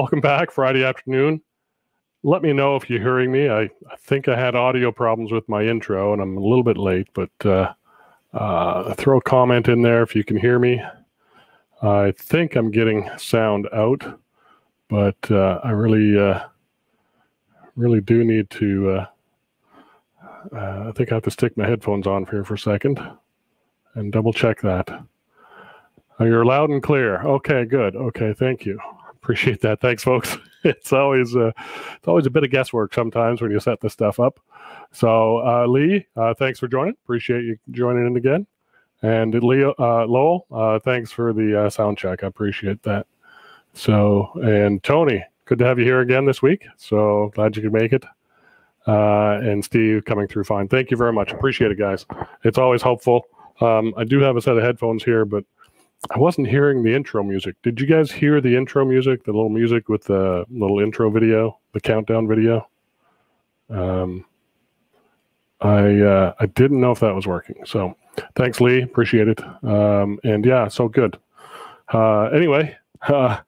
welcome back Friday afternoon. Let me know if you're hearing me. I, I, think I had audio problems with my intro and I'm a little bit late, but uh, uh, throw a comment in there if you can hear me. I think I'm getting sound out, but uh, I really, uh, really do need to. Uh, I think I have to stick my headphones on here for a second and double check that. You're loud and clear. Okay, good. Okay, thank you. Appreciate that. Thanks, folks. It's always uh, it's always a bit of guesswork sometimes when you set this stuff up. So, uh, Lee, uh, thanks for joining. Appreciate you joining in again. And Leo uh, Lowell, uh, thanks for the uh, sound check. I appreciate that. So, and Tony, good to have you here again this week. So glad you could make it. and Steve coming through fine. Thank you very much. Appreciate it, guys. It's always helpful. Um, I do have a set of headphones here, but I wasn't hearing the intro music. Did you guys hear the intro music, the little music with the little intro video, the countdown video? Um, I uh, I didn't know if that was working. So thanks, Lee. Appreciate it. Um, and yeah, so good. Uh, anyway, uh,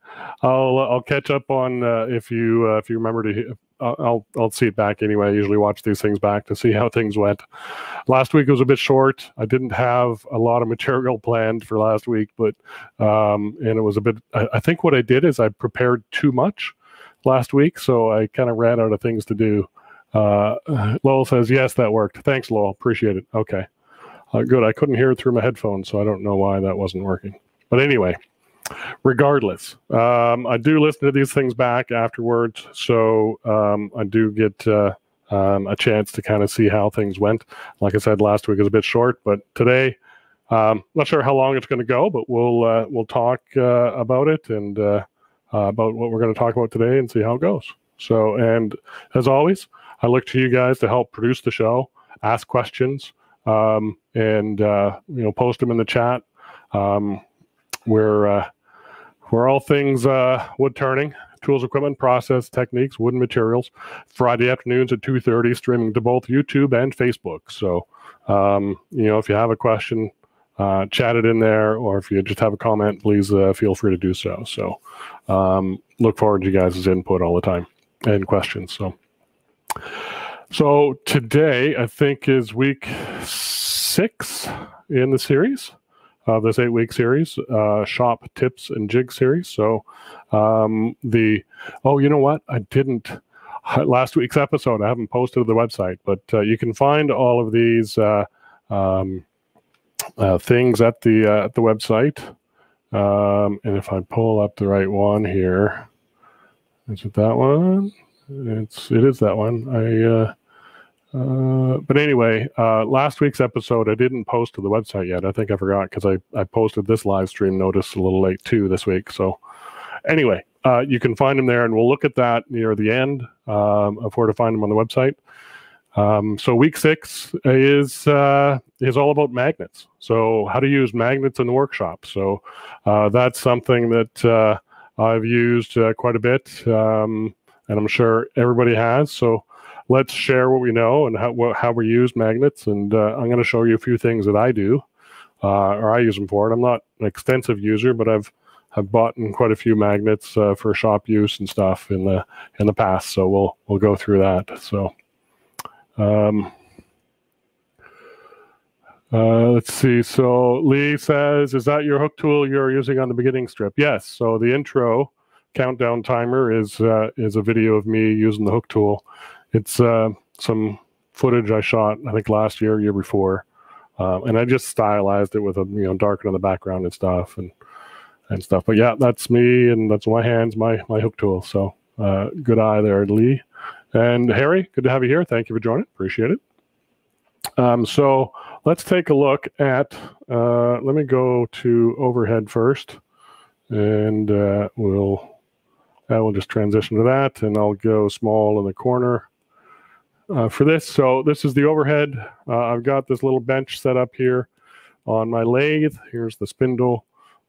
I'll I'll catch up on uh, if you uh, if you remember to I'll I'll see it back anyway. I usually watch these things back to see how things went. Last week was a bit short. I didn't have a lot of material planned for last week, but um, and it was a bit. I, I think what I did is I prepared too much last week, so I kind of ran out of things to do. Uh, Lowell says yes, that worked. Thanks, Lowell. Appreciate it. Okay, uh, good. I couldn't hear it through my headphones, so I don't know why that wasn't working. But anyway, regardless, um, I do listen to these things back afterwards, so um, I do get uh, um, a chance to kind of see how things went. Like I said, last week was a bit short, but today, um, not sure how long it's going to go, but we'll uh, we'll talk uh, about it and uh, uh, about what we're going to talk about today and see how it goes. So, and as always, I look to you guys to help produce the show, ask questions, um, and uh, you know, post them in the chat. Um, we're uh, we're all things uh, wood turning, tools, equipment, process, techniques, wooden materials. Friday afternoons at 2.30, streaming to both YouTube and Facebook. So, um, you know, if you have a question, uh, chat it in there, or if you just have a comment, please uh, feel free to do so. So, um, look forward to you guys' input all the time and questions. So, so today I think is week six in the series of this eight week series, uh, shop tips and jig series. So, um, the oh, you know what? I didn't last week's episode. I haven't posted to the website, but uh, you can find all of these uh, um, uh, things at the uh, at the website. Um, and if I pull up the right one here, is it that one? It's it is that one. I uh, but anyway, uh, last week's episode I didn't post to the website yet. I think I forgot because I, I posted this live stream notice a little late too this week. So anyway, uh, you can find them there, and we'll look at that near the end um, of where to find them on the website. Um, so week six is uh, is all about magnets. So how to use magnets in the workshop. So uh, that's something that I've used quite a bit, um, and I'm sure everybody has. So let's share what we know and how, how we use magnets. And uh, I'm going to show you a few things that I do, uh, or I use them for. it. I'm not an extensive user, but I've have bought in quite a few magnets uh, for shop use and stuff in the in the past. So we'll we'll go through that. So. Um, uh, let's see. So Lee says, "Is that your hook tool you're using on the beginning strip?" Yes. So the intro countdown timer is uh, is a video of me using the hook tool it's uh, some footage I shot, I think last year, year before, uh, and I just stylized it with a you know darken on the background and stuff and and stuff. But yeah, that's me, and that's my hands, my my hook tool. So uh, good eye there, Lee, and Harry. Good to have you here. Thank you for joining. Appreciate it. Um, so let's take a look at. Uh, let me go to overhead first, and uh, we'll I will just transition to that and I'll go small in the corner uh, for this. So this is the overhead. Uh, I've got this little bench set up here on my lathe. Here's the spindle.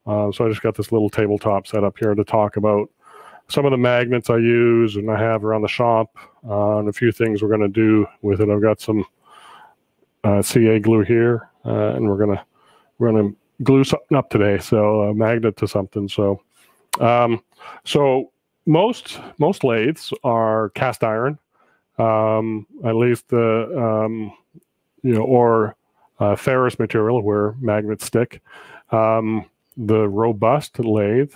Uh, so I just got this little tabletop set up here to talk about some of the magnets I use and I have around the shop uh, and a few things we're going to do with it. I've got some uh, CA glue here uh, and we're going to we're going to glue something up today. So a magnet to something. So um, so most most lathes are cast iron, um, at least the um, you know or uh, ferrous material where magnets stick. Um, the robust lathe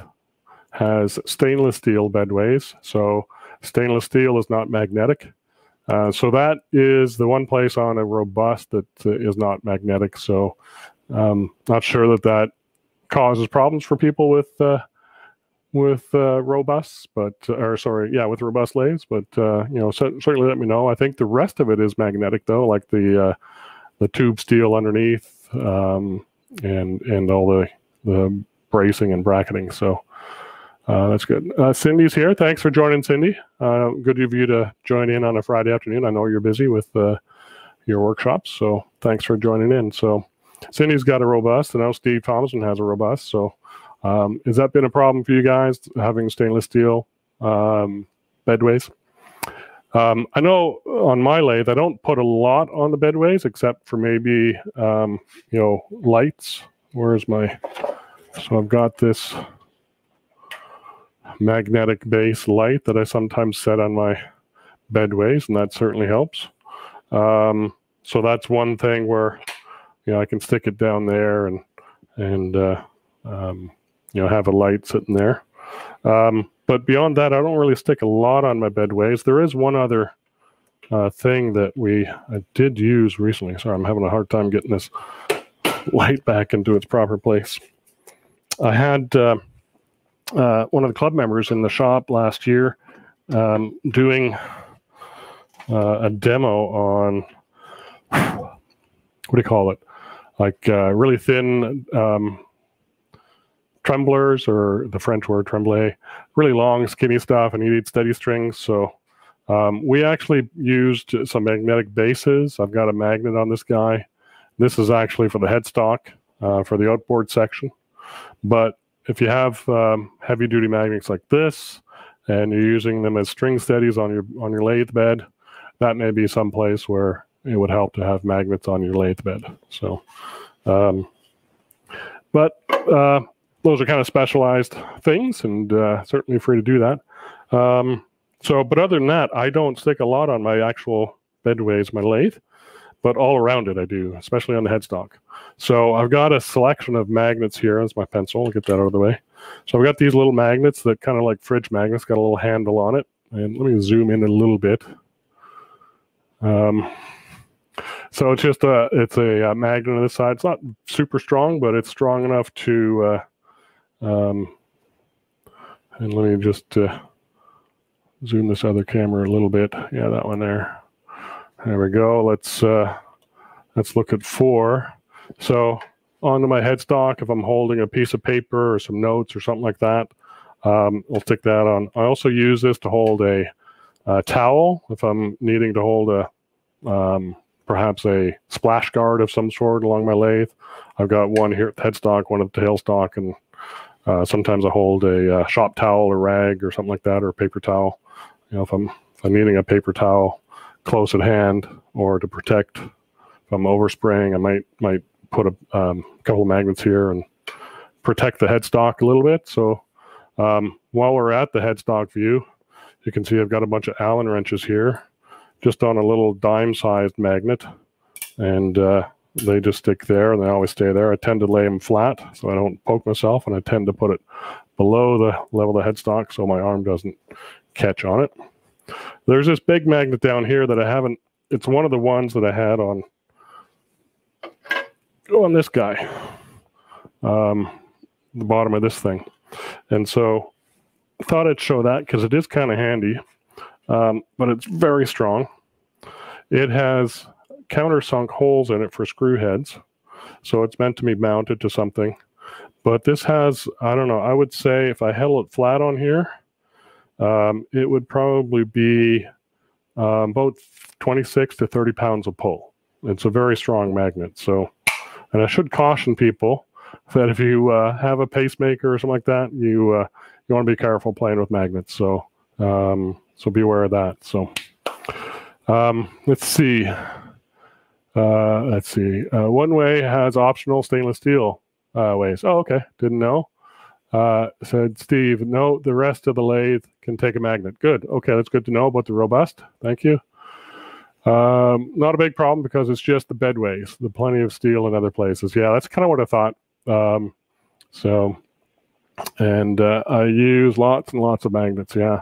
has stainless steel bedways. So stainless steel is not magnetic. Uh, so that is the one place on a robust that uh, is not magnetic. So um, not sure that that causes problems for people with uh, with uh, robust, but or sorry, yeah, with robust lathes. But uh, you know, certainly let me know. I think the rest of it is magnetic though, like the uh, the tube steel underneath um, and and all the the bracing and bracketing. So uh, that's good. Uh, Cindy's here. Thanks for joining, Cindy. Uh, good of you to join in on a Friday afternoon. I know you're busy with uh, your workshops, so thanks for joining in. So Cindy's got a robust, and now Steve Thompson has a robust. So um, has that been a problem for you guys having stainless steel um, bedways? Um, I know on my lathe, I don't put a lot on the bedways except for maybe, um, you know, lights. Where's my, so I've got this magnetic base light that I sometimes set on my bedways, and that certainly helps. Um, so that's one thing where, you know, I can stick it down there and, and, uh, um, you know, have a light sitting there. Um, but beyond that, I don't really stick a lot on my bedways. There is one other uh, thing that we I did use recently. Sorry, I'm having a hard time getting this light back into its proper place. I had uh, uh, one of the club members in the shop last year um, doing uh, a demo on what do you call it? Like uh, really thin um, tremblers or the French word trembleur, really long, skinny stuff, and you need steady strings. So um, we actually used some magnetic bases. I've got a magnet on this guy. This is actually for the headstock uh, for the outboard section. But if you have um, heavy duty magnets like this, and you're using them as string steadies on your on your lathe bed, that may be some place where it would help to have magnets on your lathe bed. So, um, but uh, those are kind of specialized things and uh, certainly free to do that. Um, so, but other than that, I don't stick a lot on my actual bedways, my lathe, but all around it I do, especially on the headstock. So I've got a selection of magnets here. That's my pencil. I'll get that out of the way. So I've got these little magnets that kind of like fridge magnets, got a little handle on it. And let me zoom in a little bit. Um, so it's just a it's a, a, magnet on the side. It's not super strong, but it's strong enough to uh, um, and let me just uh, zoom this other camera a little bit. Yeah, that one there. There we go. Let's uh, let's look at four. So onto my headstock, if I'm holding a piece of paper or some notes or something like that, um, I'll stick that on. I also use this to hold a, a towel if I'm needing to hold a um, perhaps a splash guard of some sort along my lathe. I've got one here at the headstock, one at the tailstock, and uh, sometimes I hold a uh, shop towel or rag or something like that, or a paper towel. You know, if I'm if I'm needing a paper towel close at hand, or to protect if I'm overspraying, I might might put a um, couple of magnets here and protect the headstock a little bit. So um, while we're at the headstock view, you can see I've got a bunch of Allen wrenches here, just on a little dime-sized magnet, and uh, they just stick there and they always stay there. I tend to lay them flat so I don't poke myself, and I tend to put it below the level of the headstock so my arm doesn't catch on it. There's this big magnet down here that I haven't, it's one of the ones that I had on, on this guy, um, the bottom of this thing. And so I thought I'd show that because it is kind of handy, um, but it's very strong. It has countersunk holes in it for screw heads. So it's meant to be mounted to something. But this has, I don't know, I would say if I held it flat on here, um, it would probably be um, about 26 to 30 pounds of pull. It's a very strong magnet. So, and I should caution people that if you uh, have a pacemaker or something like that, you uh, you want to be careful playing with magnets. So, um, so be aware of that. So, um, let's see. Uh, let's see. Uh, Oneway has optional stainless steel uh, ways. Oh, okay. Didn't know. Uh, said Steve, no, the rest of the lathe can take a magnet. Good. Okay, that's good to know about the robust. Thank you. Um, not a big problem because it's just the bedways, the plenty of steel in other places. Yeah, that's kind of what I thought. Um, so, and uh, I use lots and lots of magnets. Yeah,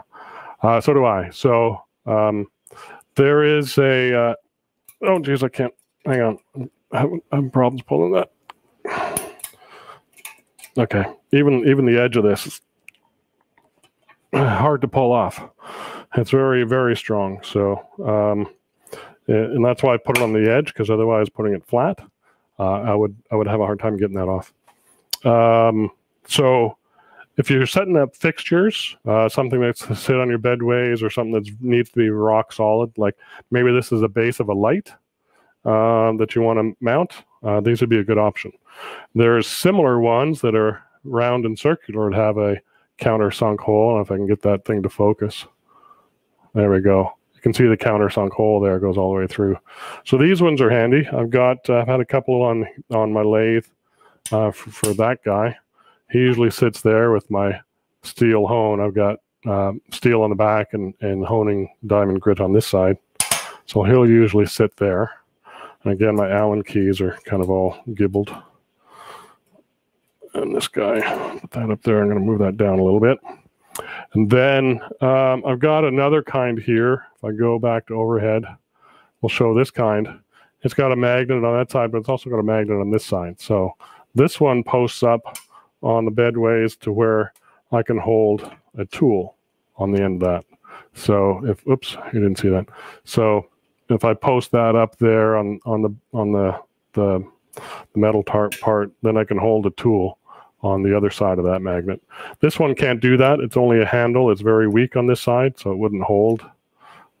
uh, so do I. So um, there is a. Oh, geez, I can't. Hang on, I'm having, problems pulling that. Okay, even even the edge of this is hard to pull off. It's very very strong. So, um, and that's why I put it on the edge because otherwise, putting it flat, uh, I would I would have a hard time getting that off. Um, so, if you're setting up fixtures, uh, something that's to sit on your bedways or something that needs to be rock solid, like maybe this is a base of a light uh, that you want to mount, uh, these would be a good option. There's similar ones that are round and circular that have a countersunk hole. if I can get that thing to focus. There we go. You can see the countersunk hole there goes all the way through. So these ones are handy. I've got uh, I've had a couple on on my lathe uh, for, for, that guy. He usually sits there with my steel hone. I've got uh, steel on the back and, and honing diamond grit on this side. So he'll usually sit there. And again, my Allen keys are kind of all gibbled. And this guy, put that up there. I'm going to move that down a little bit. And then um, I've got another kind here. If I go back to overhead, we'll show this kind. It's got a magnet on that side, but it's also got a magnet on this side. So this one posts up on the bedways to where I can hold a tool on the end of that. So if, oops, you didn't see that. So if I post that up there on on the on the the, the metal tarp part, then I can hold a tool on the other side of that magnet. This one can't do that. It's only a handle. It's very weak on this side, so it wouldn't hold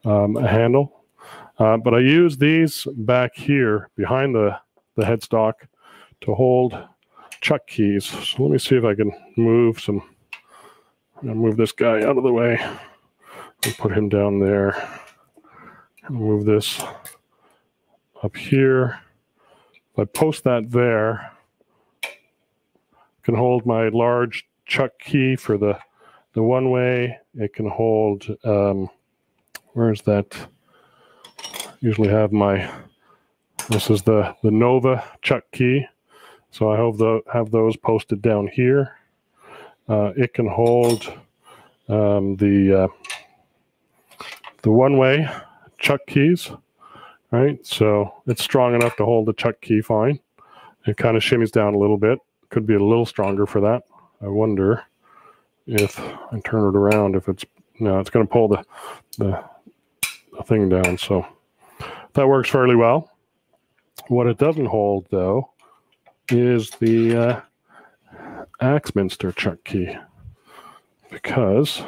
um, a handle. Uh, but I use these back here behind the, the headstock to hold chuck keys. So let me see if I can move some. move this guy out of the way and put him down there move this up here. If I post that there, can hold my large chuck key for the the Oneway. It can hold um, where's that? Usually have my this is the the Nova chuck key. So I have the have those posted down here. Uh, it can hold um, the uh, the Oneway chuck keys, right? So it's strong enough to hold the chuck key fine. It kind of shimmies down a little bit. Could be a little stronger for that. I wonder if I turn it around, if it's, no, it's going to pull the, the, the thing down. So that works fairly well. What it doesn't hold, though, is the uh, Axminster chuck key because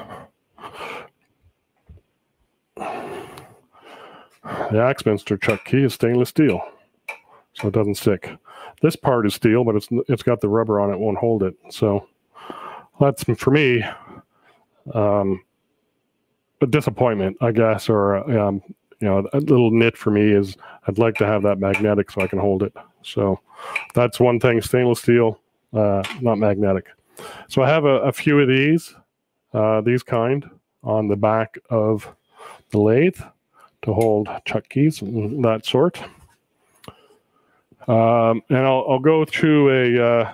The Axminster chuck key is stainless steel, so it doesn't stick. This part is steel, but it's it's got the rubber on it, won't hold it. So that's for me um, a disappointment, I guess, or um, you know, a little nit for me is I'd like to have that magnetic so I can hold it. So that's one thing: stainless steel, uh, not magnetic. So I have a, a few of these, uh, these kind, on the back of the lathe to hold chuck keys and that sort. Um, and I'll, I'll, go to a uh,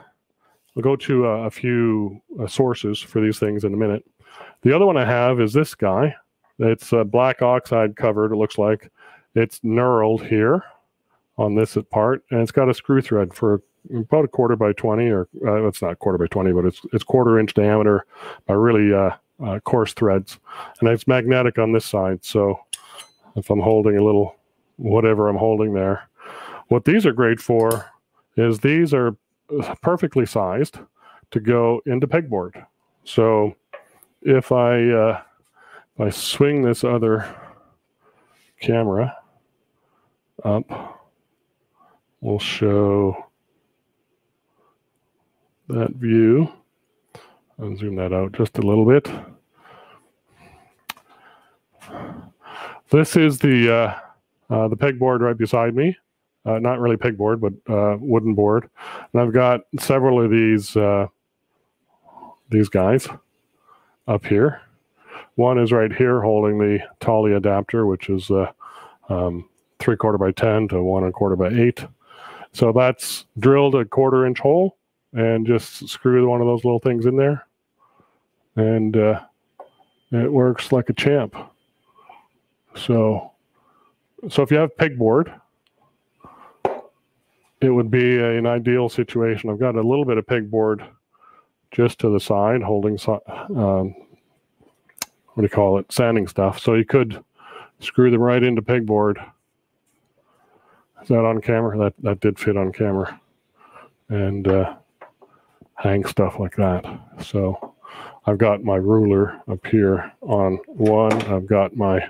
I'll go to a, a few uh, sources for these things in a minute. The other one I have is this guy. It's a black oxide covered. It looks like it's knurled here on this part, and it's got a screw thread for about a quarter by twenty, or uh, it's not quarter by twenty, but it's it's quarter inch diameter by really uh, uh, coarse threads, and it's magnetic on this side. So if I'm holding a little whatever I'm holding there. What these are great for is these are perfectly sized to go into pegboard. So if I uh, if I swing this other camera up, we'll show that view. I'll zoom that out just a little bit. This is the uh, uh, the pegboard right beside me. Uh, not really pegboard, but uh, wooden board. And I've got several of these uh, these guys up here. One is right here holding the Tolly adapter, which is uh, um, three quarter by 10 to one and a quarter by eight. So that's drilled a quarter inch hole and just screw one of those little things in there. And uh, it works like a champ. So, so if you have pegboard, it would be an ideal situation. I've got a little bit of pegboard just to the side holding um, what do you call it? Sanding stuff. So you could screw them right into pegboard. Is that on camera? That that did fit on camera. And uh, hang stuff like that. So i've got my ruler up here on one. I've got my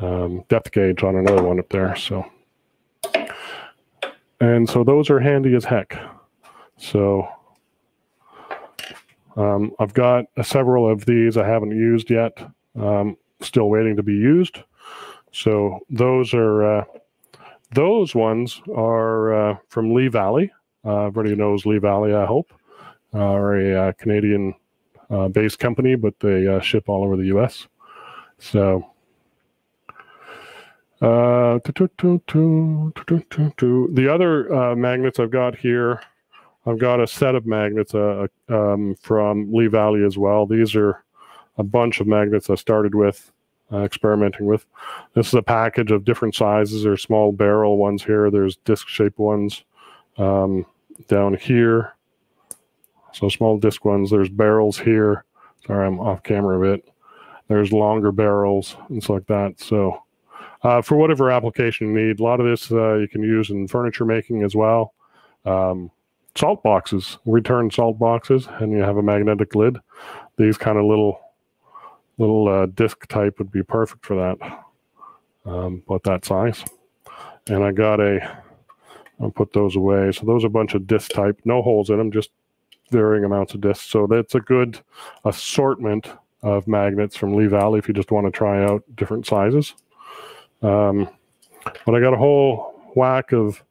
um, depth gauge on another one up there so and so those are handy as heck so um, I've got several of these I haven't used yet, um, still waiting to be used. So those are uh, those ones are uh, from Lee Valley. Uh, everybody knows Lee Valley, I hope, are a uh, Canadian uh, based company, but they uh, ship all over the U.S. So. The other magnets I've got here I've got a set of magnets uh, um, from Lee Valley as well. These are a bunch of magnets I started with, uh, experimenting with. This is a package of different sizes. There's small barrel ones here. There's disc-shaped ones um, down here. So small disc ones. There's barrels here. Sorry, I'm off camera a bit. There's longer barrels and stuff like that. So uh, for whatever application you need, a lot of this uh, you can use in furniture making as well. Um, salt boxes, return salt boxes, and you have a magnetic lid. These kind of little little uh, disc type would be perfect for that, um, but that size. And I got a, I'll put those away. So those are a bunch of disc type, no holes in them, just varying amounts of discs. So that's a good assortment of magnets from Lee Valley if you just want to try out different sizes. Um, but I got a whole whack of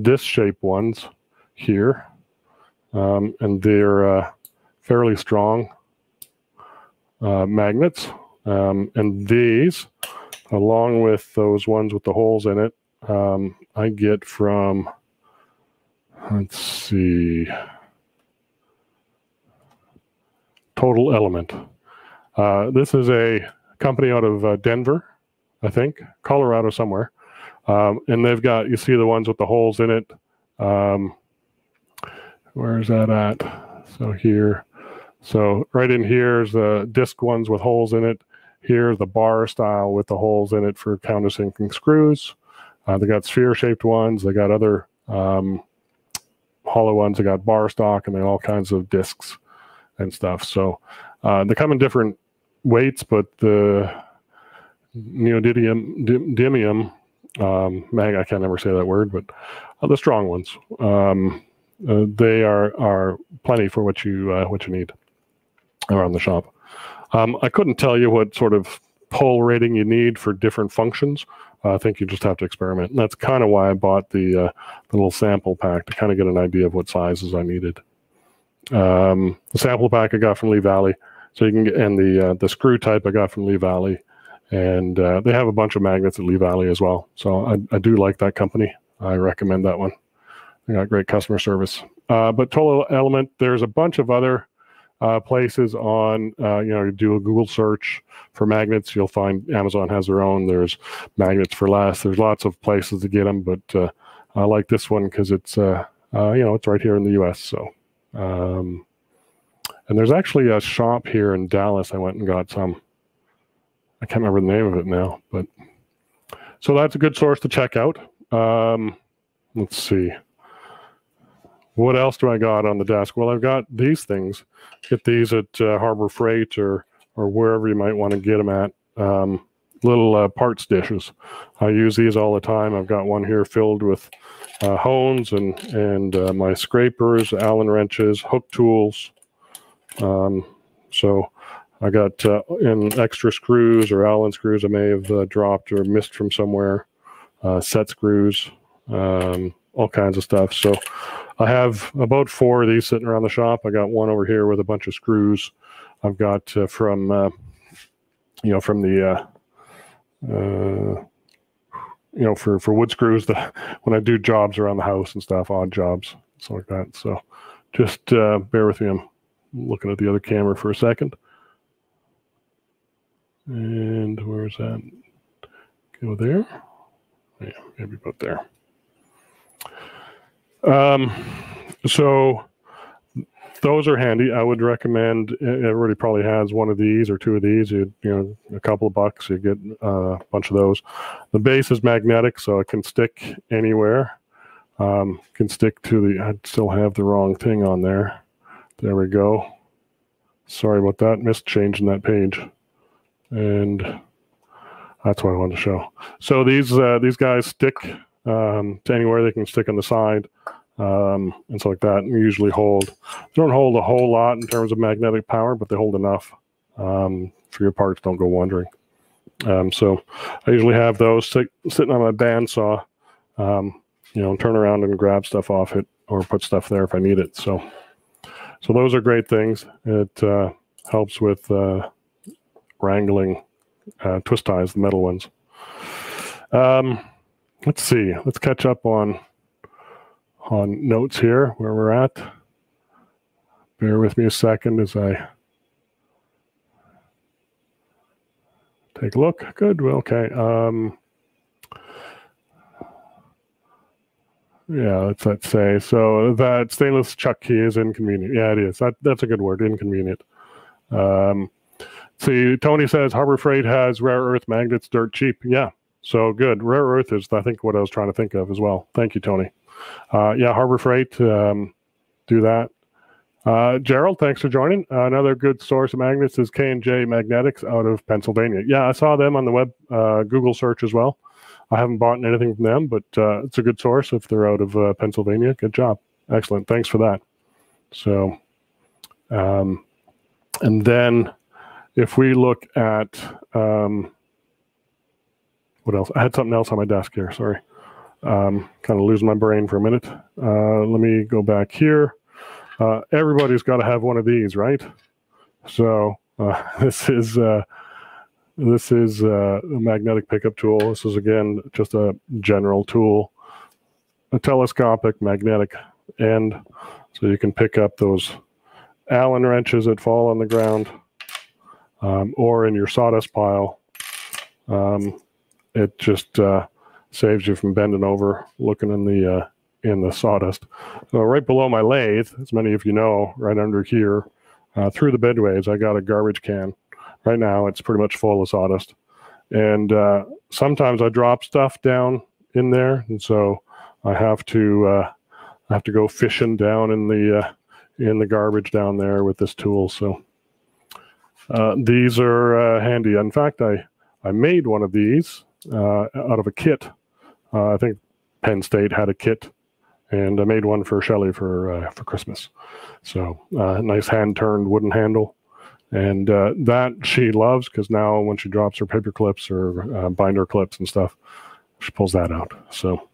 disc shaped ones here, um, and they're uh, fairly strong uh, magnets. Um, and these, along with those ones with the holes in it, um, I get from, let's see, Total Element. Uh, this is a company out of uh, Denver, I think, Colorado somewhere. Um, and they've got, you see the ones with the holes in it. Um, where is that at? So here. So right in here is the disc ones with holes in it. Here's the bar style with the holes in it for countersinking screws. Uh, they got sphere shaped ones. They got other um, hollow ones. They got bar stock and then all kinds of discs and stuff. So uh, they come in different weights, but the neodymium, dimium, um, mag, I can't ever say that word, but uh, the strong ones. Um, uh, they are are plenty for what you uh, what you need around the shop. Um, I couldn't tell you what sort of pole rating you need for different functions. I think you just have to experiment, and that's kind of why I bought the uh, the little sample pack to kind of get an idea of what sizes I needed. Um, the sample pack I got from Lee Valley, so you can get, and the uh, the screw type I got from Lee Valley, and uh, they have a bunch of magnets at Lee Valley as well. So I, I do like that company. I recommend that one. They got great customer service. Uh, but Total Element, there's a bunch of other uh, places on, uh, you know, you do a Google search for magnets, you'll find Amazon has their own. There's magnets for less. There's lots of places to get them, but uh, I like this one because it's, uh, uh, you know, it's right here in the U.S. So, um, and there's actually a shop here in Dallas. I went and got some. I can't remember the name of it now, but so that's a good source to check out. Um, let's see. What else do I got on the desk? Well, I've got these things. Get these at uh, Harbor Freight or or wherever you might want to get them at. Um, little uh, parts dishes. I use these all the time. I've got one here filled with uh, hones and and uh, my scrapers, Allen wrenches, hook tools. Um, so I got uh, in extra screws or Allen screws I may have uh, dropped or missed from somewhere, uh, set screws, um, all kinds of stuff. So I have about four of these sitting around the shop. I got one over here with a bunch of screws. I've got uh, from uh, you know from the uh, you know for for wood screws the when I do jobs around the house and stuff, odd jobs, stuff like that. So just bear with me. I'm looking at the other camera for a second. And where's that? Go there. Yeah, maybe about there. Um, so those are handy. I would recommend. Everybody probably has one of these or two of these. You you know a couple of bucks, you get uh, a bunch of those. The base is magnetic, so it can stick anywhere. Um, can stick to the. I still have the wrong thing on there. There we go. Sorry about that. Missed changing that page and that's what I wanted to show. So these uh, these guys stick um, to anywhere they can stick on the side um, and stuff like that. And usually hold. They don't hold a whole lot in terms of magnetic power, but they hold enough um, for your parts don't go wandering. Um, so I usually have those sit, sitting on my bandsaw. Um, you know, turn around and grab stuff off it or put stuff there if I need it. So, so those are great things. It uh, helps with uh, wrangling uh, twist ties, the metal ones. Um, let's see. Let's catch up on on notes here where we're at. Bear with me a second as I take a look. Good. Well, okay. Um, yeah, let's, let's say so. That stainless chuck key is inconvenient. Yeah, it is. That that's a good word. Inconvenient. Um, See, Tony says Harbor Freight has rare earth magnets dirt cheap. Yeah, so good. Rare earth is, I think, what I was trying to think of as well. Thank you, Tony. Uh, yeah, Harbor Freight, um, do that. Uh, Gerald, thanks for joining. Uh, another good source of magnets is K&J Magnetics out of Pennsylvania. Yeah, I saw them on the web, uh, Google search as well. I haven't bought anything from them, but uh, it's a good source if they're out of uh, Pennsylvania. Good job. Excellent. Thanks for that. So, um, and then if we look at um, what else? I had something else on my desk here. Sorry. Um, kind of losing my brain for a minute. Uh, let me go back here. Uh, everybody's got to have one of these, right? So uh, this is uh, this is uh, a magnetic pickup tool. This is again just a general tool, a telescopic magnetic end, so you can pick up those Allen wrenches that fall on the ground um, or in your sawdust pile. Um, it just uh, saves you from bending over looking in the uh, in the sawdust. So right below my lathe, as many of you know, right under here, uh, through the bedways, I got a garbage can. Right now, it's pretty much full of sawdust, and uh, sometimes I drop stuff down in there, and so I have to uh, I have to go fishing down in the uh, in the garbage down there with this tool. So uh, these are uh, handy. In fact, I, I made one of these uh, out of a kit. Uh, I think Penn State had a kit, and I made one for Shelly for uh, for Christmas. So nice hand turned wooden handle, and that she loves because now when she drops her paper clips or binder clips and stuff, she pulls that out. So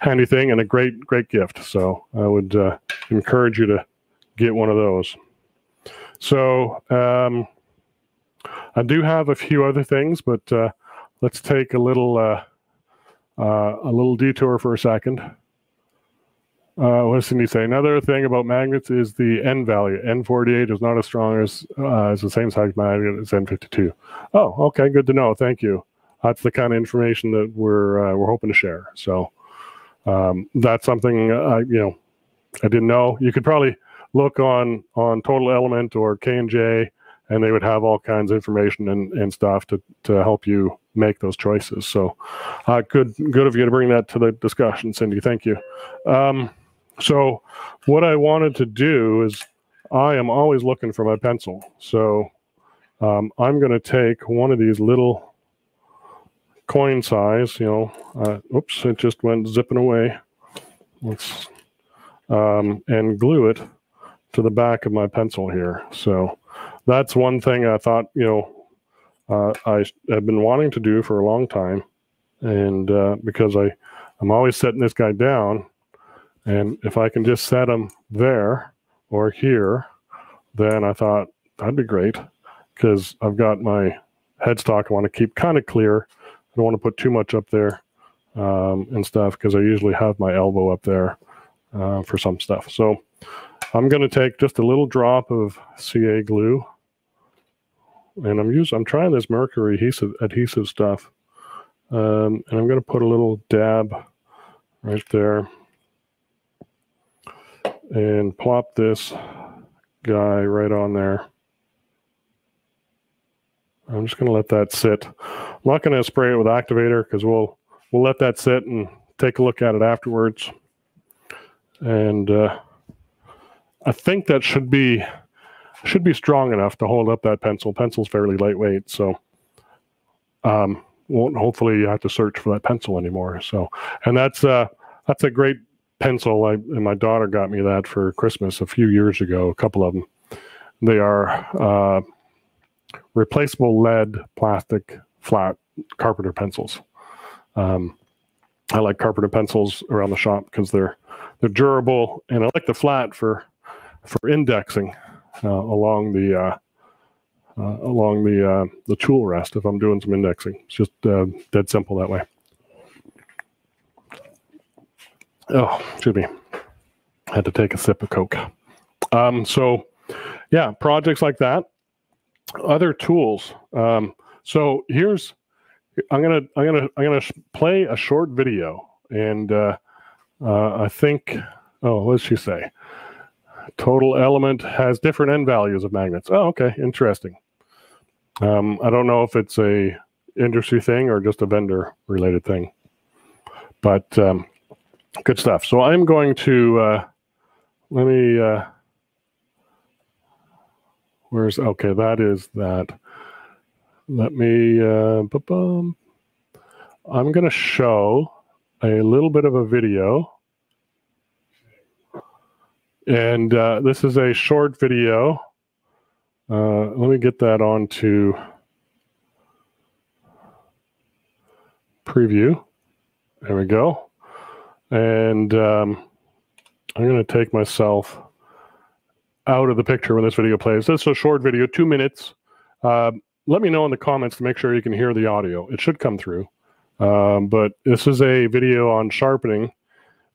handy thing and a great great gift. So I would encourage you to get one of those. So um, I do have a few other things, but uh, let's take a little uh, uh, a little detour for a second. Uh, what does Cindy say? Another thing about magnets is the N value. N48 is not as strong as uh, as the same size magnet as N52. Oh, okay, good to know. Thank you. That's the kind of information that we're uh, we're hoping to share. So um, that's something I you know I didn't know. You could probably look on on Total Element or K and J and they would have all kinds of information and, and stuff to, to help you make those choices. So, uh, good good of you to bring that to the discussion, Cindy. Thank you. Um, so, what I wanted to do is, I am always looking for my pencil. So, um, I'm going to take one of these little coin size, you know, uh, oops, it just went zipping away. Let's, um, and glue it to the back of my pencil here. So that's one thing I thought, you know, uh, I have been wanting to do for a long time. And uh, because I, I'm always setting this guy down, and if I can just set him there or here, then I thought that'd be great because I've got my headstock I want to keep kind of clear. I don't want to put too much up there um, and stuff because I usually have my elbow up there uh, for some stuff. So I'm going to take just a little drop of CA glue and I'm using I'm trying this mercury adhesive adhesive stuff. Um, and I'm going to put a little dab right there and plop this guy right on there. I'm just going to let that sit. I'm not going to spray it with activator because we'll we'll let that sit and take a look at it afterwards. And uh, I think that should be should be strong enough to hold up that pencil. Pencil's fairly lightweight, so um, won't hopefully you have to search for that pencil anymore. So, and that's uh, that's a great pencil. I and my daughter got me that for Christmas a few years ago. A couple of them. They are uh, replaceable lead plastic flat carpenter pencils. Um, I like carpenter pencils around the shop because they're they're durable, and I like the flat for for indexing along the uh, uh, along the uh, the tool rest if I'm doing some indexing. It's just uh, dead simple that way. Oh, excuse me. Had to take a sip of Coke. Um, so, yeah, projects like that. Other tools. Um, so here's I'm gonna I'm gonna I'm gonna play a short video, and uh, uh, I think oh what does she say? Total element has different N values of magnets. Oh, okay, interesting. Um, I don't know if it's a industry thing or just a vendor related thing, but um, good stuff. So I'm going to uh, let me. Uh, where's okay? That is that. Let me. Uh, I'm going to show a little bit of a video. And uh, this is a short video. Uh, let me get that on to preview. There we go. And um, I'm going to take myself out of the picture when this video plays. This is a short video, two minutes. Uh, let me know in the comments to make sure you can hear the audio. It should come through. Um, but this is a video on sharpening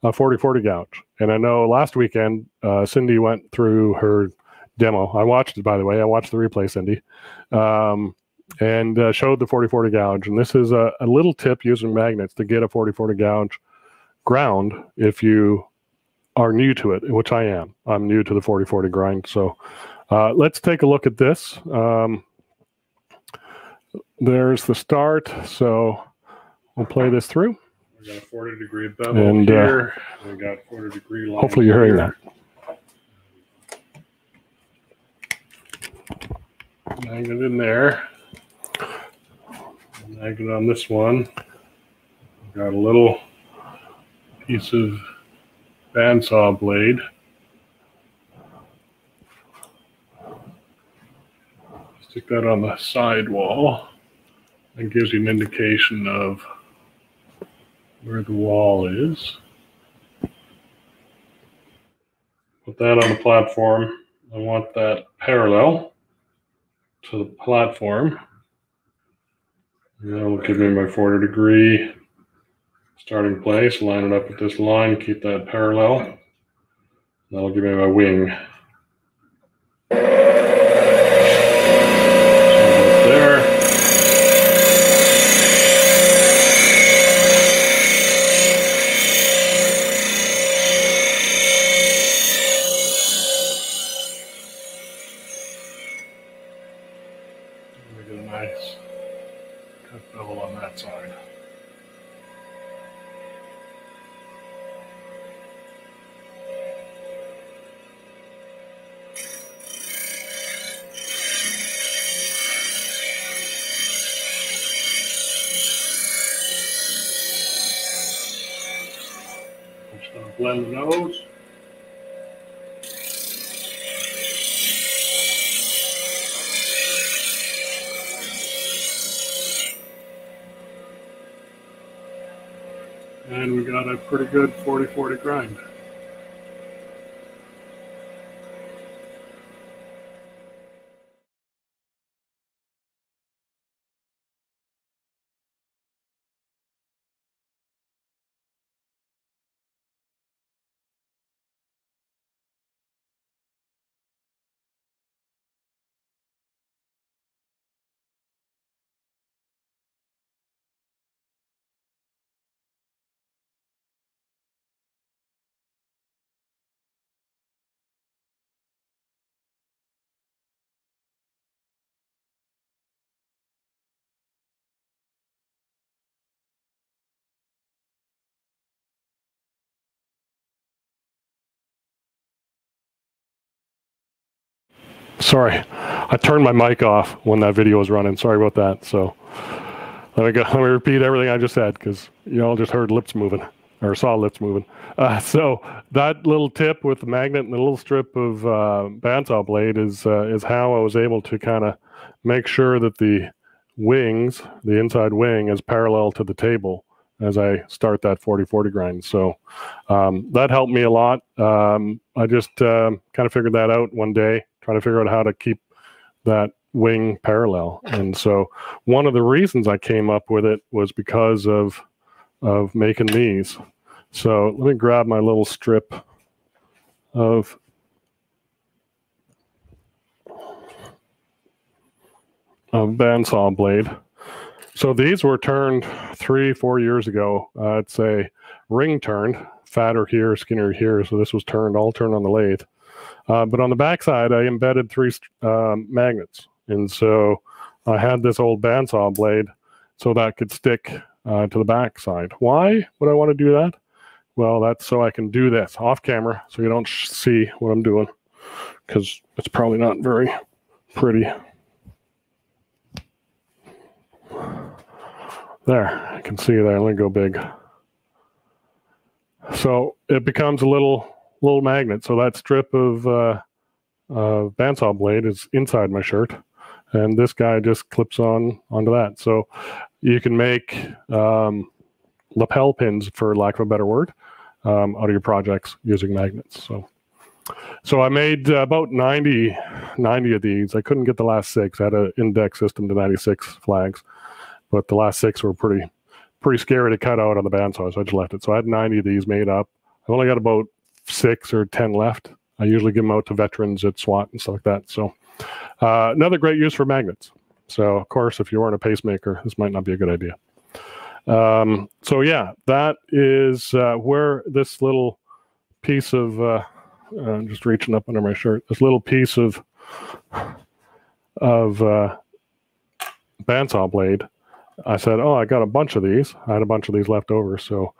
a 4040 gouge. And I know last weekend, uh, Cindy went through her demo. I watched it, by the way. I watched the replay, Cindy, um, and uh, showed the 4040 gouge. And this is a, a, little tip using magnets to get a 4040 gouge ground if you are new to it, which I am. I'm new to the 4040 grind. So uh, let's take a look at this. Um, there's the start. So we'll play this through. We got a 40 degree bevel And, uh, here. we got 40 degree line. Hopefully you're hearing that. Magnet in there. Magnet on this one. Got a little piece of bandsaw blade. Stick that on the side wall. That gives you an indication of where the wall is. Put that on the platform. I want that parallel to the platform. And That will give me my 40 degree starting place. Line it up with this line, keep that parallel. That'll give me my wing. Blend the nose. And we got a pretty good 40-40 grind. Sorry, I turned my mic off when that video was running. Sorry about that. So let me go. Let me repeat everything I just said because you all just heard lips moving or saw lips moving. Uh, so that little tip with the magnet and the little strip of uh, bandsaw blade is uh, is how I was able to kind of make sure that the wings, the inside wing, is parallel to the table as I start that 40-40 grind. So um, that helped me a lot. Um, I just um, kind of figured that out one day trying to figure out how to keep that wing parallel. And so one of the reasons I came up with it was because of of making these. So let me grab my little strip of of bandsaw blade. So these were turned three, four years ago. Uh, it's a ring turned, fatter here, skinnier here. So this was turned, all turned on the lathe. Uh, but on the backside, I embedded three um, magnets. And so I had this old bandsaw blade so that could stick uh, to the backside. Why would I want to do that? Well, that's so I can do this off camera so you don't see what I'm doing because it's probably not very pretty. There, I can see there. Let me go big. So it becomes a little little magnet. So that strip of uh, uh, bandsaw blade is inside my shirt, and this guy just clips on onto that. So you can make um, lapel pins, for lack of a better word, um, out of your projects using magnets. So. So I made uh, about 90, 90 of these. I couldn't get the last six. I had an index system to 96 flags, but the last six were pretty pretty scary to cut out on the bandsaw, so I just left it. So I had 90 of these made up. I've only got about six or 10 left. I usually give them out to veterans at SWAT and stuff like that. So, uh, another great use for magnets. So, of course, if you weren't a pacemaker, this might not be a good idea. Um, so, yeah, that is uh, where this little piece of, uh, I'm just reaching up under my shirt, this little piece of, of uh, bandsaw blade. I said, Oh, I got a bunch of these. I had a bunch of these left over. So,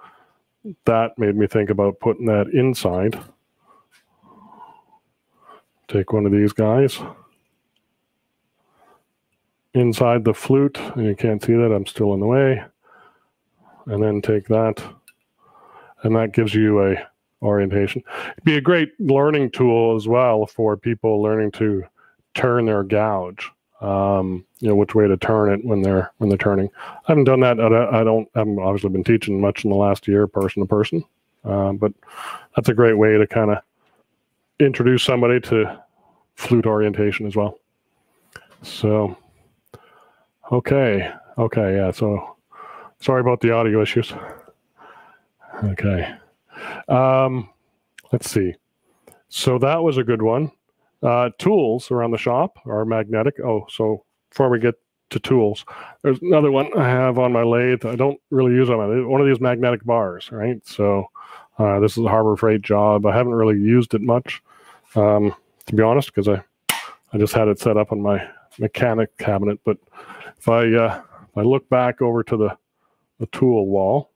that made me think about putting that inside. Take one of these guys. Inside the flute, and you can't see that, I'm still in the way. And then take that, and that gives you a orientation. It'd be a great learning tool as well for people learning to turn their gouge um, you know which way to turn it when they're when they're turning. I haven't done that. I don't. I haven't obviously been teaching much in the last year, person to person, uh, but that's a great way to kind of introduce somebody to flute orientation as well. So, okay, okay, yeah. So, sorry about the audio issues. Okay, um, let's see. So that was a good one. Uh, tools around the shop are magnetic. Oh, so before we get to tools, there's another one I have on my lathe. I don't really use on my. One of these magnetic bars, right? So uh, this is a Harbor Freight job. I haven't really used it much, um, to be honest, because I I just had it set up on my mechanic cabinet. But if I uh, if I look back over to the the tool wall,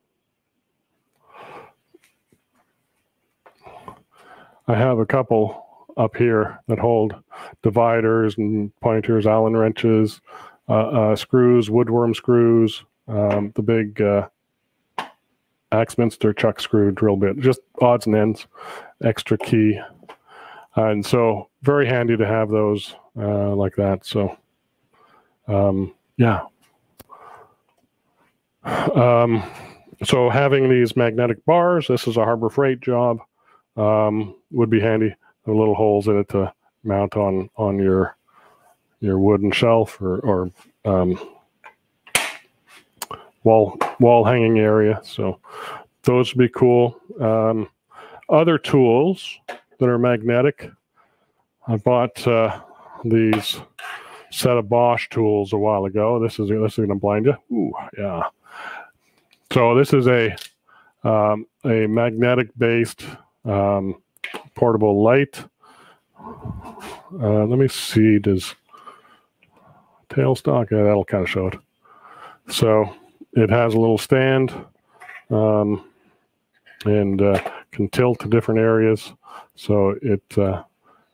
I have a couple up here that hold dividers and pointers, Allen wrenches, uh, uh, screws, woodworm screws, um, the big uh, Axminster chuck screw drill bit, just odds and ends, extra key. and so very handy to have those uh, like that. So um, yeah. Um, so having these magnetic bars, this is a Harbor Freight job, um, would be handy. Little holes in it to mount on on your your wooden shelf or, or um, wall wall hanging area. So those would be cool. Um, other tools that are magnetic. I bought uh, these set of Bosch tools a while ago. This is this is going to blind you. Ooh, yeah. So this is a um, a magnetic based um, portable light. Uh, let me see. Does tailstock? Yeah, that'll kind of show it. So it has a little stand um, and uh, can tilt to different areas. So it uh,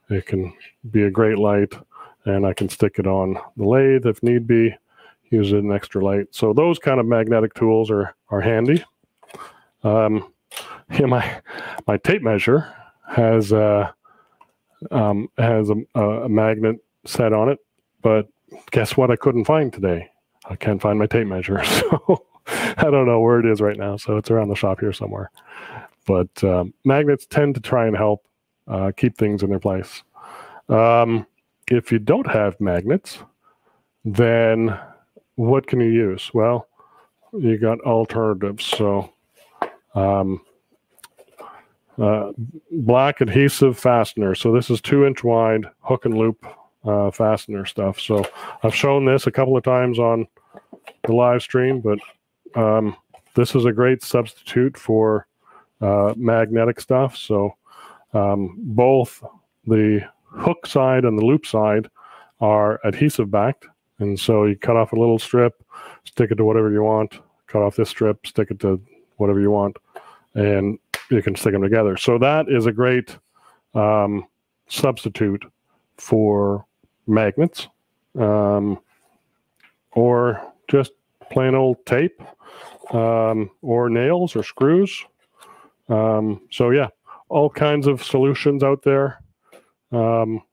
it can be a great light, and I can stick it on the lathe if need be. Use it an extra light. So those kind of magnetic tools are are handy. Um, yeah, my my tape measure has uh, um, has a, a magnet set on it, but guess what? I couldn't find today. I can't find my tape measure, so I don't know where it is right now. So it's around the shop here somewhere. But um, magnets tend to try and help uh, keep things in their place. Um, if you don't have magnets, then what can you use? Well, you got alternatives. So, um, uh, black adhesive fastener. So this is two inch wide hook and loop uh, fastener stuff. So I've shown this a couple of times on the live stream, but um, this is a great substitute for uh, magnetic stuff. So um, both the hook side and the loop side are adhesive backed. And so you cut off a little strip, stick it to whatever you want, cut off this strip, stick it to whatever you want, and you can stick them together. So that is a great um, substitute for magnets um, or just plain old tape um, or nails or screws. Um, so, yeah, all kinds of solutions out there. Um,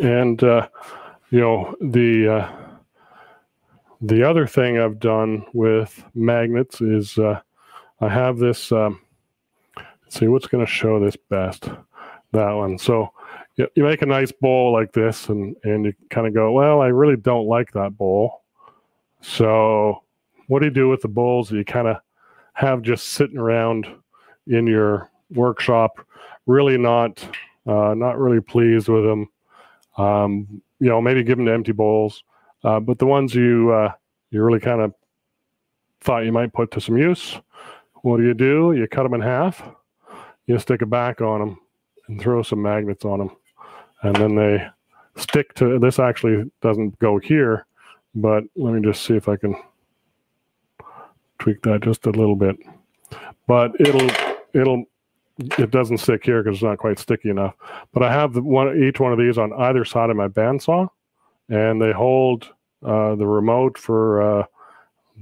and, uh, you know, the. Uh, the other thing I've done with magnets is uh, I have this. Um, see what's going to show this best. That one. So you, you make a nice bowl like this, and and you kind of go, well, I really don't like that bowl. So what do you do with the bowls that you kind of have just sitting around in your workshop? Really not uh, not really pleased with them. Um, you know, maybe give them to empty bowls. Uh, but the ones you uh, you really kind of thought you might put to some use, what do you do? You cut them in half, you stick a back on them, and throw some magnets on them, and then they stick to. This actually doesn't go here, but let me just see if I can tweak that just a little bit. But it'll it'll it doesn't stick here because it's not quite sticky enough. But I have one each one of these on either side of my bandsaw, and they hold uh, the remote for uh,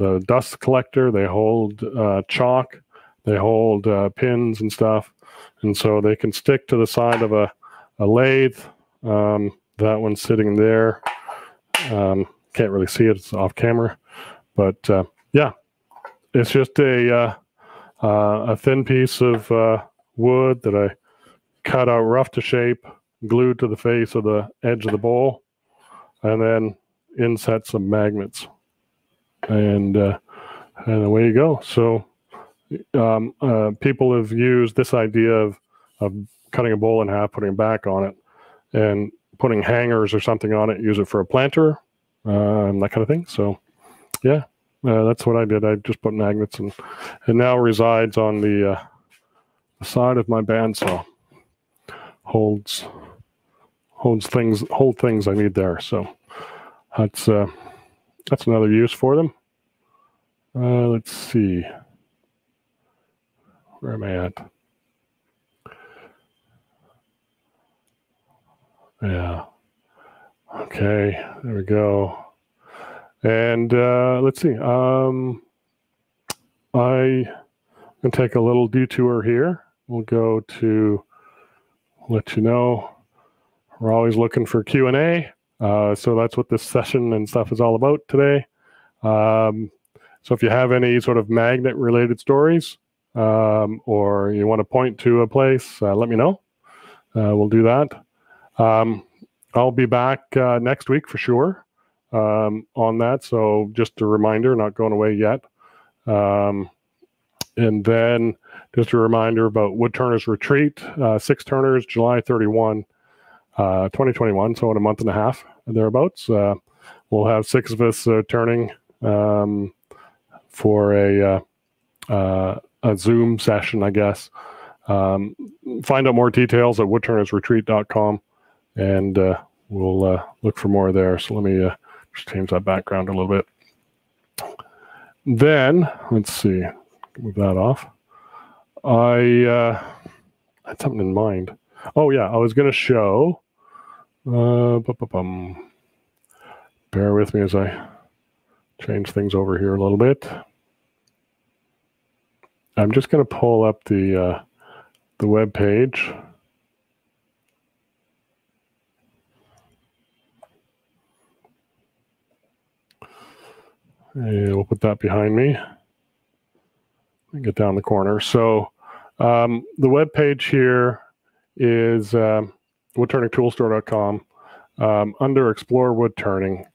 the dust collector. They hold uh, chalk. They hold uh, pins and stuff, and so they can stick to the side of a, a lathe. Um, that one's sitting there. Um, can't really see it; it's off camera. But uh, yeah, it's just a uh, a thin piece of wood that I cut out rough to shape, glued to the face of the edge of the bowl, and then inset some magnets and uh, and away you go. So um, uh, people have used this idea of of cutting a bowl in half, putting it back on it, and putting hangers or something on it. Use it for a planter, and that kind of thing. So yeah, uh, that's what I did. I just put magnets and it now resides on the, uh, the side of my bandsaw. Holds holds things hold things I need there. So that's uh, that's another use for them. Uh, let's see. Where am I at? Yeah. Okay, there we go. And uh, let's see. Um, I can take a little detour here. We'll go to let you know we're always looking for Q and A. Uh, so that's what this session and stuff is all about today. Um, so if you have any sort of magnet related stories um, or you want to point to a place, uh, let me know. Uh, we'll do that. Um, I'll be back uh, next week for sure um, on that. So just a reminder, not going away yet. Um, and then just a reminder about Wood Turners Retreat, uh, six turners, July 31, uh, 2021. So in a month and a half, thereabouts. Uh, we'll have six of us turning um, for a, uh, uh, a Zoom session, I guess. Um, find out more details at woodturnersretreat.com and we'll look for more there. So let me just change that background a little bit. Then, let's see, move that off. I uh, had something in mind. Oh, yeah, I was going to show. Uh, Bear with me as I change things over here a little bit. I'm just going to pull up the uh, the web page. And we'll put that behind me. Get down the corner. So um, the web page here is um, woodturningtoolstore.com. Um, under Explore Wood Turning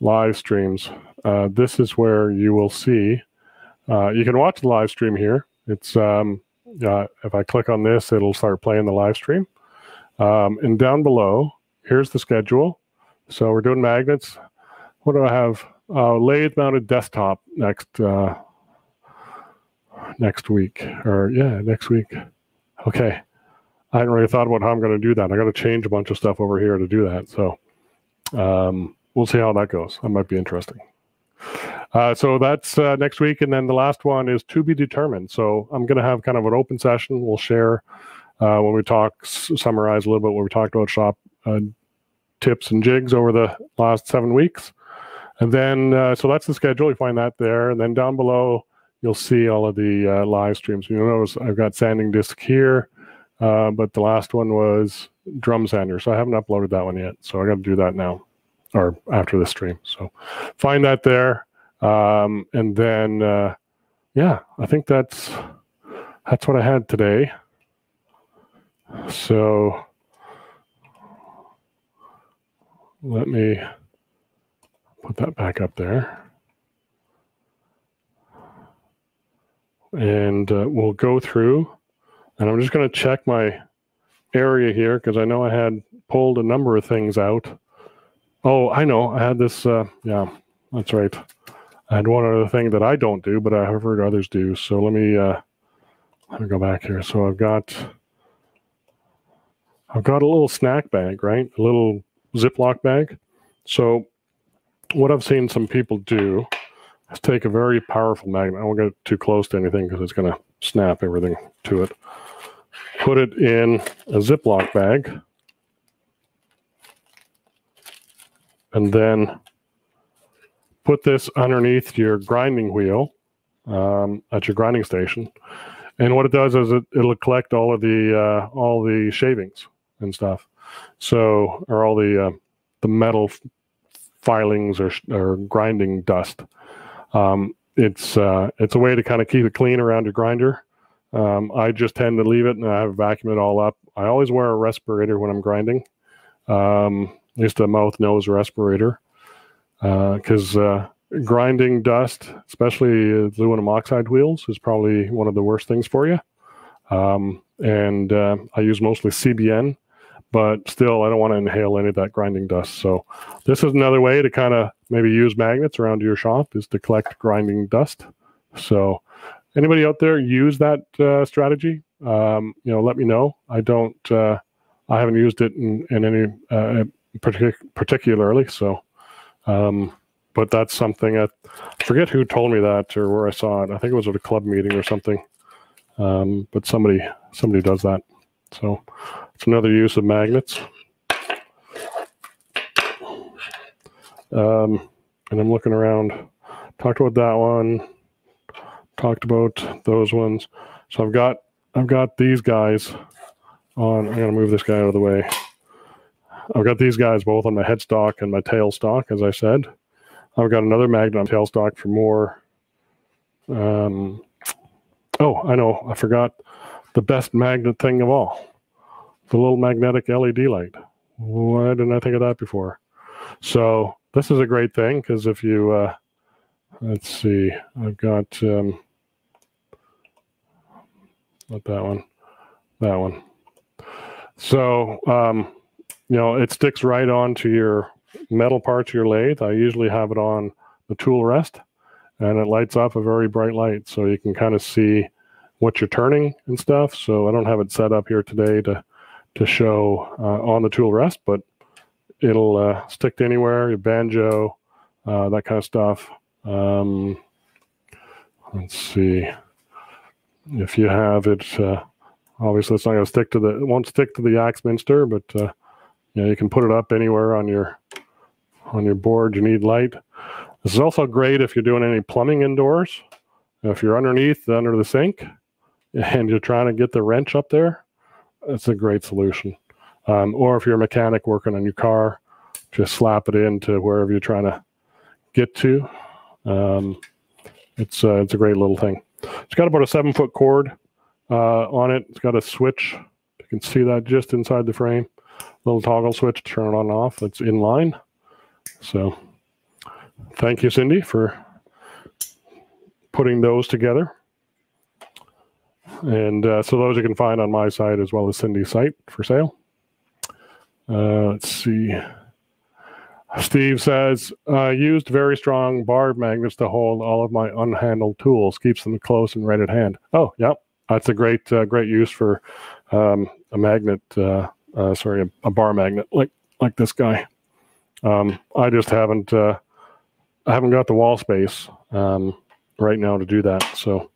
live streams, uh, this is where you will see. Uh, you can watch the live stream here. It's um, uh, if I click on this, it'll start playing the live stream. Um, and down below, here's the schedule. So we're doing magnets. What do I have? uh, lathe mounted desktop next uh, next week or yeah next week okay i hadn't really thought about how i'm going to do that i got to change a bunch of stuff over here to do that so um, we'll see how that goes that might be interesting uh, so that's uh, next week and then the last one is to be determined so i'm going to have kind of an open session we'll share uh, when we talk s- summarize a little bit what we talked about shop uh, tips and jigs over the last seven weeks and then, uh, so that's the schedule. You find that there. And then down below, you'll see all of the uh, live streams. You'll notice I've got sanding disc here, but the last one was drum sander. So I haven't uploaded that one yet. So I got to do that now or after the stream. So find that there. Um, and then, uh, yeah, I think that's, that's what I had today. So let me put that back up there. And uh, we'll go through, and I'm just going to check my area here because I know I had pulled a number of things out. Oh, I know. I had this. Uh, yeah, that's right. Had one other thing that I don't do, but I have heard others do. So let me uh, let me go back here. So I've got I've got a little snack bag, right? A little Ziploc bag. So what I've seen some people do is take a very powerful magnet. I won't get too close to anything because it's going to snap everything to it. Put it in a Ziploc bag. And then put this underneath your grinding wheel um, at your grinding station. And what it does is it, it'll collect all of the uh, all the shavings and stuff. So, or all the uh, the metal filings or, or grinding dust. Um, it's uh, it's a way to kind of keep it clean around your grinder. Um, I just tend to leave it and I have a vacuum it all up. I always wear a respirator when I'm grinding, um, just a mouth nose respirator, because uh, uh, grinding dust, especially aluminum oxide wheels, is probably one of the worst things for you. Um, and uh, I use mostly CBN but still, I don't want to inhale any of that grinding dust. So this is another way to kind of maybe use magnets around your shop is to collect grinding dust. So anybody out there use that uh, strategy? Um, you know, let me know. I don't. Uh, I haven't used it in, in any uh, partic- particularly. So, um, but that's something. I forget who told me that or where I saw it. I think it was at a club meeting or something. Um, but somebody somebody does that. So it's another use of magnets. Um, and I'm looking around. Talked about that one. talked about those ones. So I've got I've got these guys on. I'm gonna move this guy out of the way. I've got these guys both on my headstock and my tailstock, as I said. I've got another magnet on tailstock for more. Um, oh, I know. I forgot the best magnet thing of all the little magnetic LED light. Why didn't I think of that before? So this is a great thing because if you, uh, let's see, I've got, um, not that one, that one. So, um, you know, it sticks right onto your metal parts of your lathe. I usually have it on the tool rest and it lights up a very bright light so you can kind of see what you're turning and stuff. So I don't have it set up here today to to show uh, on the tool rest, but it'll uh, stick to anywhere, your banjo, uh, that kind of stuff. Um, let's see if you have it. Uh, obviously, it's not going to stick to the. It won't stick to the Axminster, but uh, you know you can put it up anywhere on your on your board. You need light. This is also great if you're doing any plumbing indoors. If you're underneath under the sink and you're trying to get the wrench up there, it's a great solution. Um, or if you're a mechanic working on your car, just slap it into wherever you're trying to get to. Um, it's uh, it's a great little thing. It's got about a seven foot cord uh, on it. It's got a switch. You can see that just inside the frame. Little toggle switch to turn it on and off. It's in line. So, thank you, Cindy, for putting those together. And uh, so those you can find on my site as well as Cindy's site for sale. Uh, let's see. Steve says, I used very strong bar magnets to hold all of my unhandled tools, keeps them close and right at hand. Oh, yeah, that's a great, uh, great use for um, a magnet. Uh, sorry, a, a, bar magnet like like this guy. Um, I just haven't, uh, I haven't got the wall space um, right now to do that. So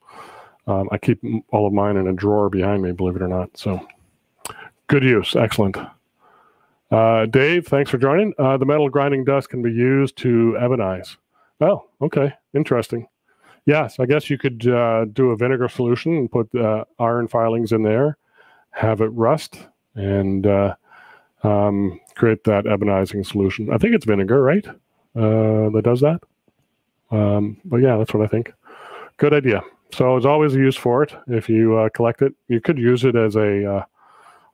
um, I keep all of mine in a drawer behind me, believe it or not. So good use. Excellent. Uh, Dave, thanks for joining. Uh, the metal grinding dust can be used to ebonize. Oh, okay. Interesting. Yes, I guess you could uh, do a vinegar solution and put uh, iron filings in there, have it rust, and uh, um, create that ebonizing solution. I think it's vinegar, right? Uh, that does that. Um, but yeah, that's what I think. Good idea. So there's always a use for it if you uh, collect it. You could use it as a, uh,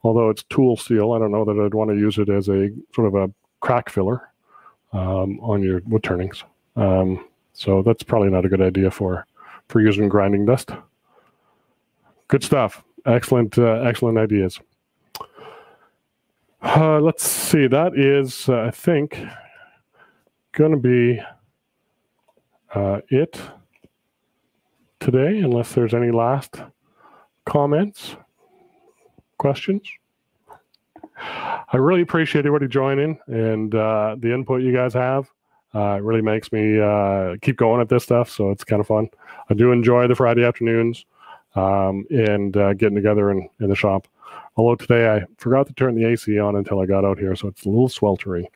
although it's tool steel, I don't know that I'd want to use it as a sort of a crack filler um, on your wood turnings. Um, so that's probably not a good idea for for using grinding dust. Good stuff. Excellent, uh, excellent ideas. Uh, let's see. That is, uh, I think, going to be uh, it today, unless there's any last comments, questions. I really appreciate everybody joining and uh, the input you guys have. Uh, it really makes me uh, keep going at this stuff, so it's kind of fun. I do enjoy the Friday afternoons um, and uh, getting together in, in the shop. Although today I forgot to turn the AC on until I got out here, so it's a little sweltering.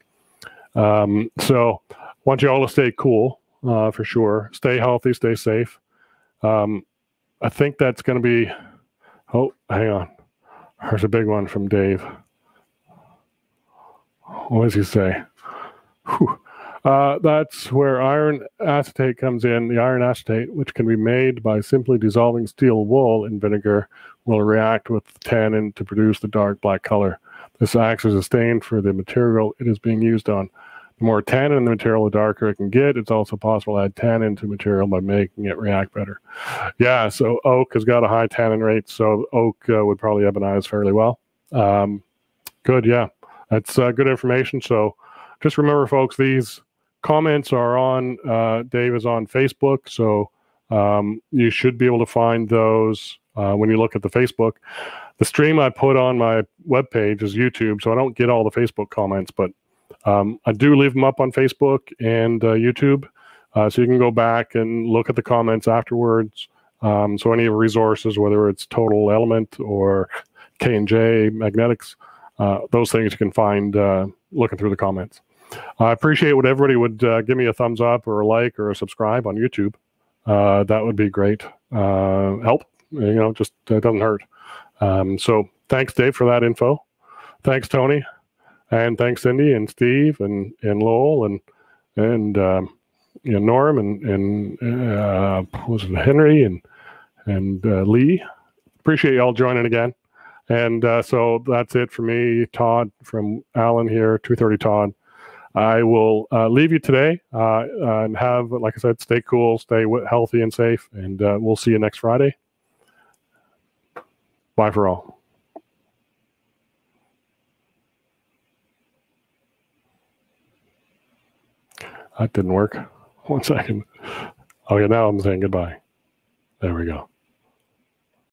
Um, so, want you all to stay cool uh, for sure. Stay healthy, stay safe. Um, I think that's going to be. Oh, hang on. There's a big one from Dave. What does he say? Uh, that's where iron acetate comes in. The iron acetate, which can be made by simply dissolving steel wool in vinegar, will react with tannin to produce the dark black color. This acts as a stain for the material it is being used on. The more tannin in the material, the darker it can get. It's also possible to add tannin to material by making it react better. Yeah, so oak has got a high tannin rate, so oak uh, would probably ebonize fairly well. Um, good, yeah, that's uh, good information. So just remember, folks, these comments are on. Uh, Dave is on Facebook, so um, you should be able to find those uh, when you look at the Facebook. The stream I put on my webpage is YouTube, so I don't get all the Facebook comments, but um, I do leave them up on Facebook and uh, YouTube, uh, so you can go back and look at the comments afterwards. Um, so any resources, whether it's Total Element or K and J Magnetics, uh, those things you can find uh, looking through the comments. I appreciate what everybody would uh, give me a thumbs up or a like or a subscribe on YouTube. Uh, that would be great. uh, help. You know, just it doesn't hurt. Um, so thanks, Dave, for that info. Thanks, Tony, and thanks, Cindy and Steve and and Lowell and and um, Norm and and uh, was it Henry and and uh, Lee. Appreciate y'all joining again. And uh, so that's it for me, Todd from Alan here, 230 Todd. I will uh, leave you today uh, and have, like I said, stay cool, stay healthy and safe, and uh, we'll see you next Friday. Bye for all. That didn't work. One second. Okay, now I'm saying goodbye. There we go.